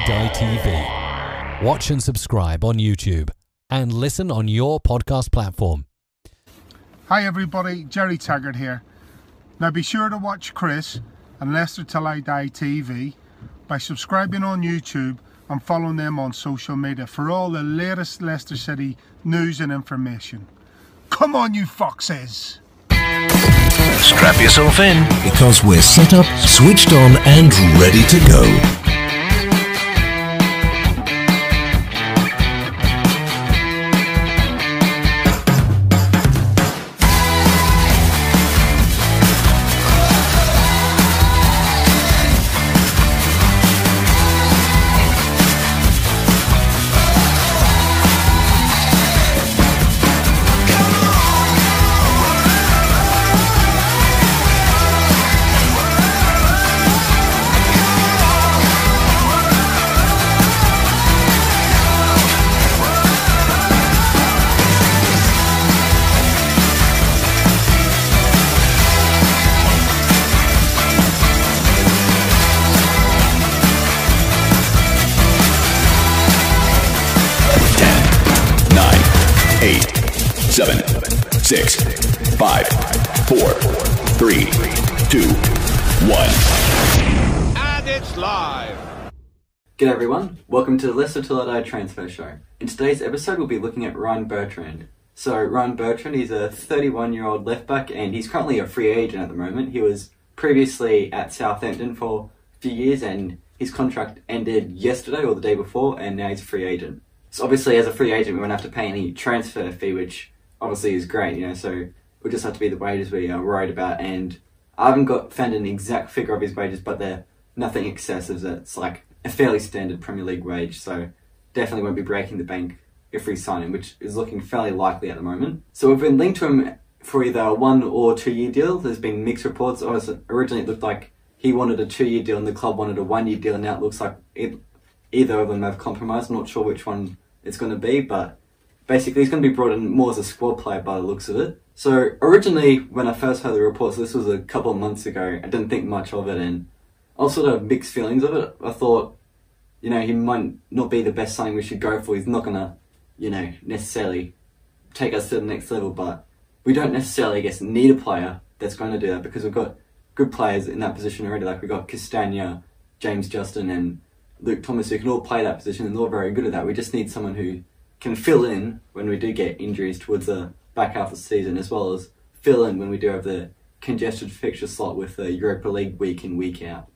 I Die TV. Watch and subscribe on YouTube and listen on your podcast platform. Hi everybody, Gerry Taggart here. Now be sure to watch Chris and Leicester Till I Die TV by subscribing on YouTube and following them on social media for all the latest Leicester City news and information. Come on you foxes! Strap yourself in. because we're set up, switched on, and ready to go. Six, five, four, three, two, one. And it's live. G'day everyone, welcome to the Leicester Till I Die Transfer Show. In today's episode we'll be looking at Ryan Bertrand. So Ryan Bertrand, he's a 31 year old left back and he's currently a free agent at the moment. He was previously at Southampton for a few years and his contract ended yesterday or the day before and now he's a free agent. So obviously as a free agent we won't have to pay any transfer fee which obviously is great, you know, so we'll just have to be the wages we are worried about and I haven't got found an exact figure of his wages but they're nothing excessive. It's like a fairly standard Premier League wage, so definitely won't be breaking the bank if we sign him, which is looking fairly likely at the moment. So we've been linked to him for either a one or two year deal. There's been mixed reports. Originally, it looked like he wanted a two year deal and the club wanted a one year deal. and Now it looks like it, either of them have compromised. I'm not sure which one it's going to be, but basically he's going to be brought in more as a squad player by the looks of it. So originally, when I first heard the reports, this was a couple of months ago. I didn't think much of it, and I was sort of mixed feelings of it. I thought, you know, he might not be the best signing we should go for. He's not gonna, you know, necessarily take us to the next level, but we don't necessarily, I guess, need a player that's going to do that because we've got good players in that position already. Like we've got Castagne, James Justin, and Luke Thomas who can all play that position and they're all very good at that. We just need someone who can fill in when we do get injuries towards the back half of the season, as well as fill in when we do have the congested fixture slot with the Europa League week in, week out.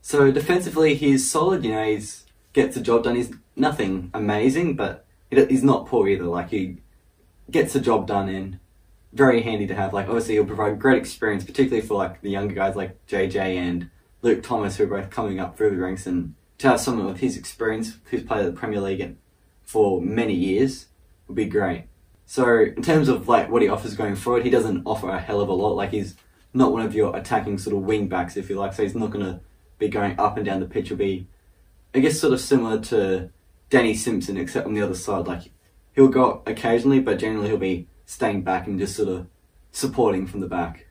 So defensively, he's solid. You know, he's gets the job done. He's nothing amazing, but he's not poor either. Like he gets the job done and very handy to have. Like obviously, he'll provide great experience, particularly for like the younger guys like JJ and Luke Thomas, who are both coming up through the ranks, and to have someone with his experience, who's played at the Premier League and for many years, would be great. So in terms of like what he offers going forward, he doesn't offer a hell of a lot. Like he's not one of your attacking sort of wing backs, if you like. So he's not going to be going up and down the pitch. He'll be, I guess, sort of similar to Danny Simpson, except on the other side. Like he'll go occasionally, but generally he'll be staying back and just sort of supporting from the back.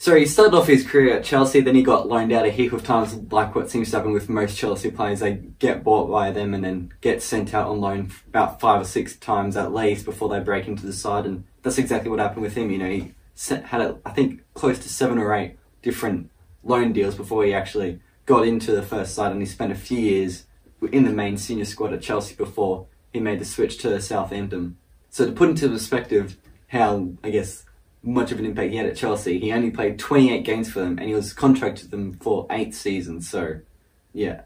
So he started off his career at Chelsea, then he got loaned out a heap of times, like what seems to happen with most Chelsea players. They get bought by them and then get sent out on loan about five or six times at least before they break into the side, and that's exactly what happened with him. You know, he had, I think, close to seven or eight different loan deals before he actually got into the first side, and he spent a few years in the main senior squad at Chelsea before he made the switch to Southampton. So to put into perspective how, I guess, much of an impact he had at Chelsea, he only played 28 games for them and he was contracted them for eight seasons. So, yeah,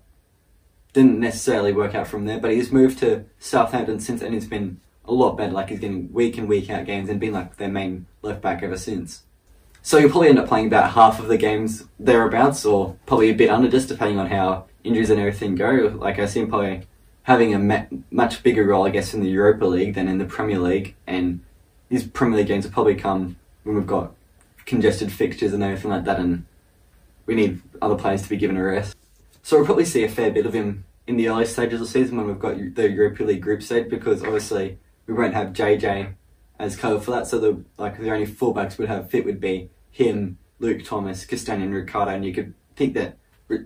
didn't necessarily work out from there, but he's moved to Southampton since and it's been a lot better. Like he's getting week in, week out games and been like their main left back ever since. So you'll probably end up playing about half of the games thereabouts, or probably a bit under, just depending on how injuries and everything go. Like I see him probably having a ma- much bigger role, I guess, in the Europa League than in the Premier League, and his Premier League games will probably come when we've got congested fixtures and everything like that, and we need other players to be given a rest. So we'll probably see a fair bit of him in the early stages of the season when we've got the Europa League group stage, because obviously we won't have JJ as cover for that. So the like the only fullbacks would have fit would be him, Luke Thomas, Castagne, and Ricardo, and you could think that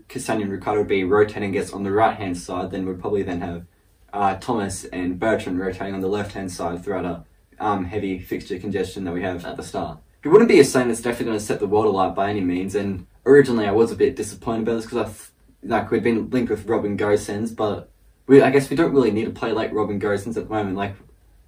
Castagne and Ricardo would be rotating guests on the right hand side, then we'd probably then have uh, Thomas and Bertrand rotating on the left hand side throughout a um, heavy fixture congestion that we have at the start. It wouldn't be a sign that's definitely going to set the world alight by any means, and originally I was a bit disappointed about this because I like we'd been linked with Robin Gosens, but we I guess we don't really need to play like Robin Gosens at the moment. Like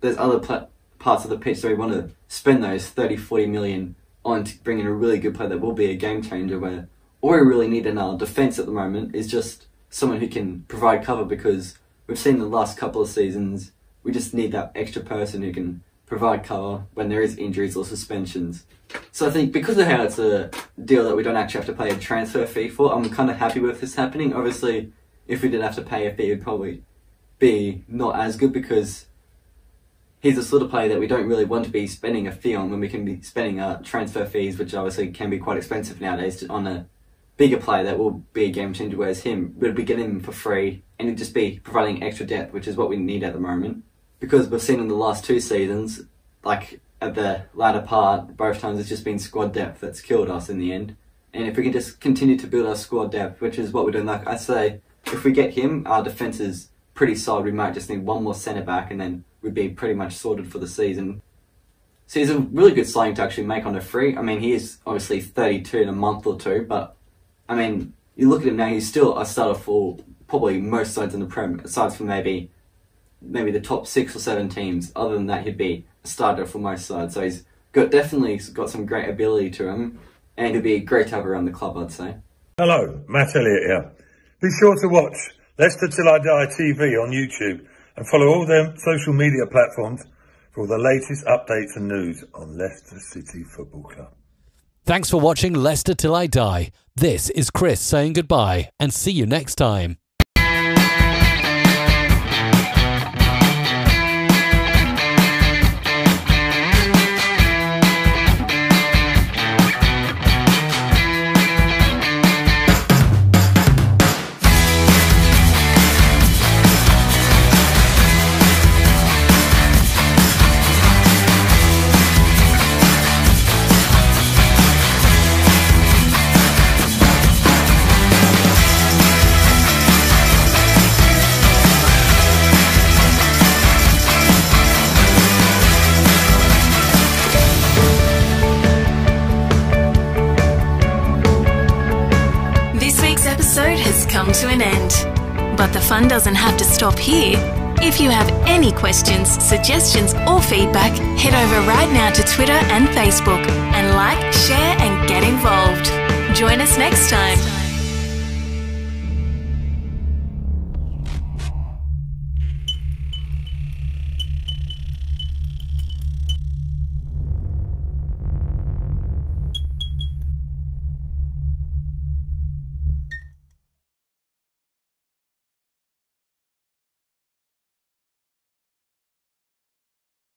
there's other pla- parts of the pitch that we want to spend those 30, 40 million on to bring in a really good player that will be a game changer. Where all we really need in our defence at the moment is just someone who can provide cover because we've seen the last couple of seasons we just need that extra person who can provide cover when there is injuries or suspensions. So I think because of how it's a deal that we don't actually have to pay a transfer fee for, I'm kind of happy with this happening. Obviously, if we did have to pay a fee, it'd probably be not as good because he's the sort of player that we don't really want to be spending a fee on when we can be spending uh, transfer fees, which obviously can be quite expensive nowadays, on a bigger player that will be a game changer. Whereas him, we'd be getting him for free and he'd just be providing extra depth, which is what we need at the moment. Because we've seen in the last two seasons, like at the latter part, both times it's just been squad depth that's killed us in the end. And if we can just continue to build our squad depth, which is what we're doing, like I say, if we get him, our defence is pretty solid. We might just need one more centre back and then we'd be pretty much sorted for the season. So he's a really good signing to actually make on a free. I mean, he is obviously 32 in a month or two, but I mean, you look at him now, he's still a starter for probably most sides in the Prem, aside from maybe maybe the top six or seven teams. Other than that, he'd be a starter for most sides. So he's got definitely got some great ability to him, and he'd be a great to have around the club, I'd say. Hello, Matt Elliott here. Be sure to watch Leicester Till I Die TV on YouTube and follow all their social media platforms for all the latest updates and news on Leicester City Football Club. Thanks for watching Leicester Till I Die. This is Chris saying goodbye and see you next time. Come to an end. But the fun doesn't have to stop here. If you have any questions, suggestions, or feedback, head over right now to Twitter and Facebook and like, share, and get involved. Join us next time